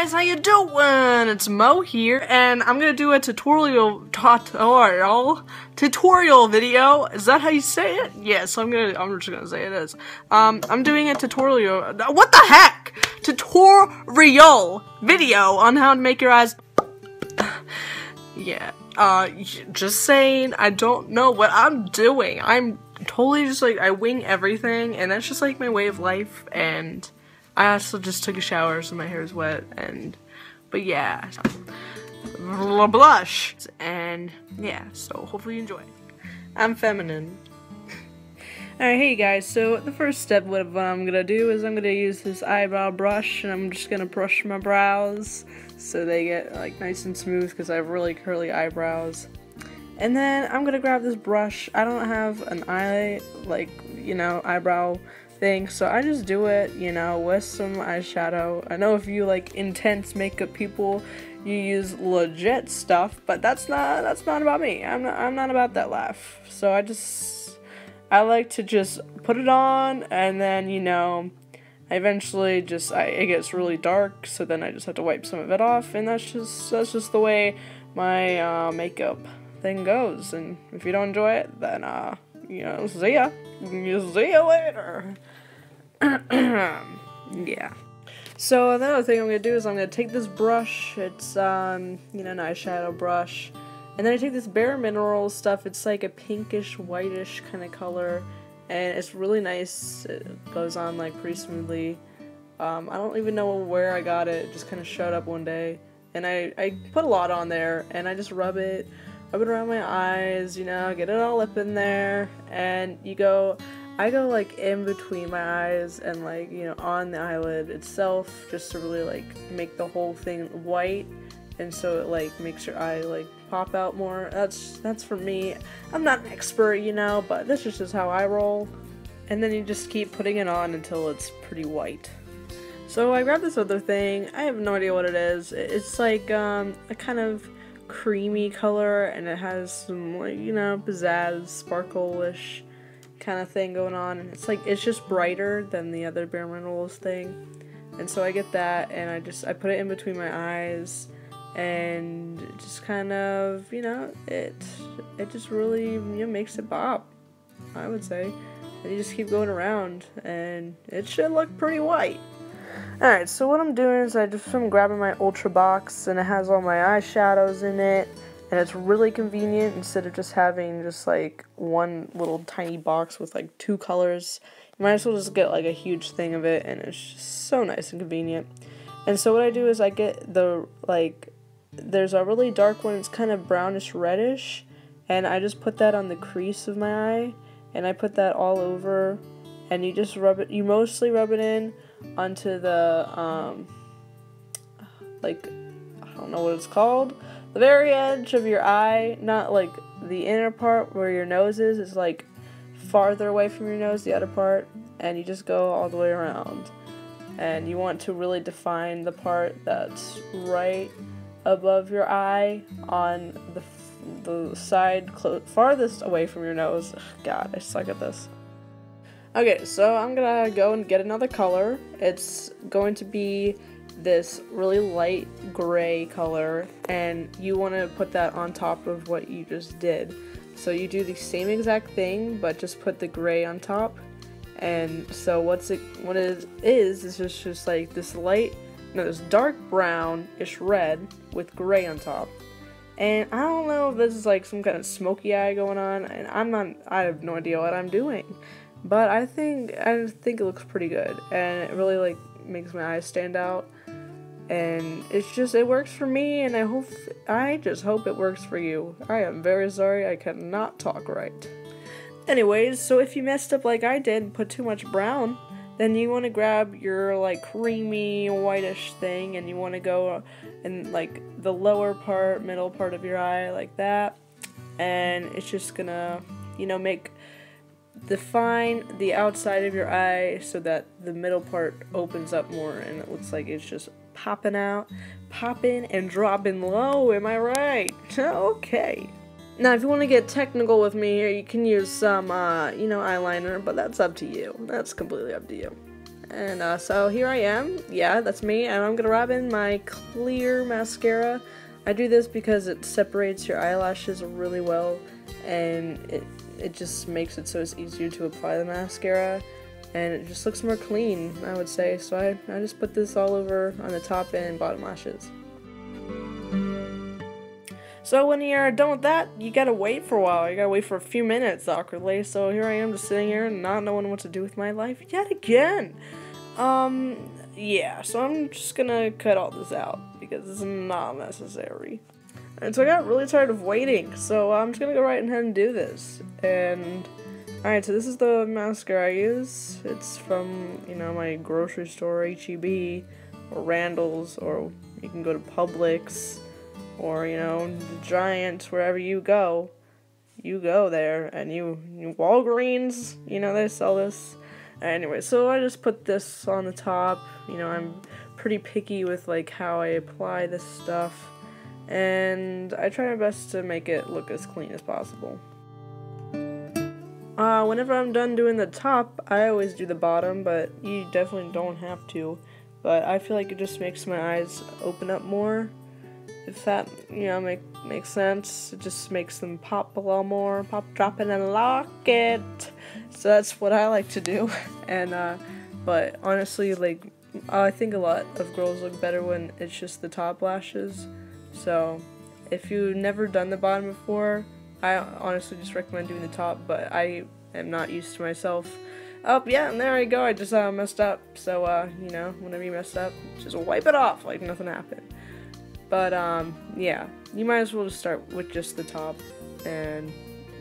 guys, how you doing? It's Moe here, and I'm gonna do a tutorial tutorial tutorial video. Is that how you say it? Yes, I'm gonna. I'm just gonna say it is. Um, I'm doing a tutorial. What the heck? Tutorial video on how to make your eyes. yeah. Uh, just saying. I don't know what I'm doing. I'm totally just like I wing everything, and that's just like my way of life, and. I also just took a shower, so my hair is wet, and, but yeah, blush, and yeah, so hopefully you enjoy. I'm feminine. Alright, hey guys, so the first step what I'm gonna do is I'm gonna use this eyebrow brush, and I'm just gonna brush my brows so they get like nice and smooth because I have really curly eyebrows. And then I'm gonna grab this brush. I don't have an eye, like, you know, eyebrow thing, so I just do it, you know, with some eyeshadow. I know if you like intense makeup people, you use legit stuff, but that's not that's not about me. I'm not I'm not about that laugh. So I just I like to just put it on and then, you know, I eventually just I, it gets really dark, so then I just have to wipe some of it off, and that's just that's just the way my uh, makeup thing goes. And if you don't enjoy it, then uh, you know, see ya. See you later. yeah. So another thing I'm gonna do is I'm gonna take this brush. It's um, you know, an eyeshadow brush, and then I take this Bare Minerals stuff. It's like a pinkish, whitish kind of color, and it's really nice. It goes on like pretty smoothly. Um, I don't even know where I got it. It just kind of showed up one day, and I I put a lot on there, and I just rub it, rub it around my eyes. You know, get it all up in there, and you go. I go like in between my eyes and like, you know, on the eyelid itself just to really like make the whole thing white and so it like makes your eye like pop out more. That's that's for me. I'm not an expert, you know, but this is just how I roll. And then you just keep putting it on until it's pretty white. So I grabbed this other thing. I have no idea what it is. It's like um, a kind of creamy color and it has some like, you know, pizzazz, sparkle-ish kind of thing going on. It's like it's just brighter than the other bare minerals thing. And so I get that and I just I put it in between my eyes and just kind of you know it it just really you know makes it pop I would say. And you just keep going around and it should look pretty white alright so what I'm doing is I just I'm grabbing my ultra box and it has all my eyeshadows in it. And it's really convenient instead of just having just like one little tiny box with like two colors. You might as well just get like a huge thing of it and it's just so nice and convenient. And so what I do is I get the like there's a really dark one it's kind of brownish reddish. And I just put that on the crease of my eye and I put that all over and you just rub it you mostly rub it in onto the um like I don't know what it's called the very edge of your eye, not like the inner part where your nose is, is like farther away from your nose, the other part, and you just go all the way around. And you want to really define the part that's right above your eye on the the side farthest away from your nose. God, I suck at this. Okay, so I'm gonna go and get another color. It's going to be this really light gray color and you want to put that on top of what you just did. So you do the same exact thing but just put the gray on top and so what's it what it is is just, just like this light no this dark brown-ish red with gray on top and I don't know if this is like some kind of smoky eye going on and I'm not I have no idea what I'm doing but I think I think it looks pretty good and it really like makes my eyes stand out. And it's just it works for me and i hope i just hope it works for you. I am very sorry i cannot talk right. Anyways so if you messed up like i did and put too much brown then you want to grab your like creamy whitish thing and you want to go in like the lower part middle part of your eye like that. And it's just gonna you know make define the outside of your eye so that the middle part opens up more and it looks like it's just popping out, popping and dropping low, am I right? okay. Now, if you want to get technical with me here, you can use some, uh, you know, eyeliner, but that's up to you. That's completely up to you. And uh, so here I am. Yeah, that's me. And I'm gonna rub in my clear mascara. I do this because it separates your eyelashes really well, and it it just makes it so it's easier to apply the mascara, and it just looks more clean. I would say. So I I just put this all over on the top and bottom lashes. So when you're done with that, you gotta wait for a while. You gotta wait for a few minutes, awkwardly. So here I am, just sitting here, not knowing what to do with my life yet again. Um, yeah. So I'm just gonna cut all this out because it's not necessary. And so I got really tired of waiting. So I'm just gonna go right ahead and do this. And alright, so this is the mascara I use. It's from you know my grocery store, HEB, or Randall's, or you can go to Publix or you know Giant, wherever you go, you go there, and you, you Walgreens, you know they sell this. Anyway, so I just put this on the top. You know I'm pretty picky with like how I apply this stuff, and I try my best to make it look as clean as possible. Uh, whenever I'm done doing the top, I always do the bottom, but you definitely don't have to. But I feel like it just makes my eyes open up more if that you know make makes sense it just makes them pop a little more pop drop it and lock it so that's what i like to do and uh but honestly like i think a lot of girls look better when it's just the top lashes so if you've never done the bottom before i honestly just recommend doing the top but i am not used to myself oh yeah and there i go i just uh, messed up so uh you know whenever you mess up just wipe it off like nothing happened but um, yeah, you might as well just start with just the top, and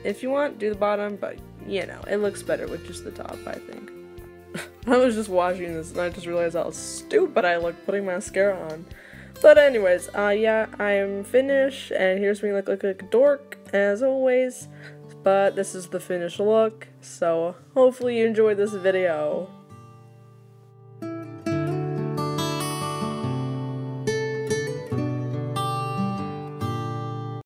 if you want, do the bottom. But you know, it looks better with just the top, I think. I was just watching this and I just realized how stupid I look putting mascara on. But anyways, uh, yeah, I'm finished, and here's me look like a dork as always. But this is the finished look, so hopefully you enjoyed this video.